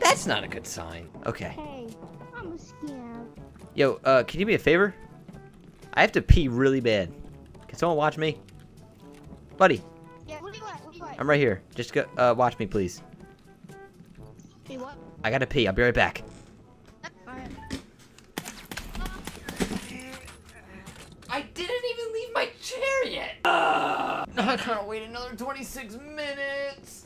That's not a good sign. Okay. Hey, I'm a scav. Yo, uh, can you do me a favor? I have to pee really bad. Can someone watch me? Buddy, Yeah, what do you want? What do you want? I'm right here. Just go, uh, watch me, please. Hey, what? I gotta pee. I'll be right back. Alright. I didn't even leave my chair yet. Uh, I gotta wait another 26 minutes.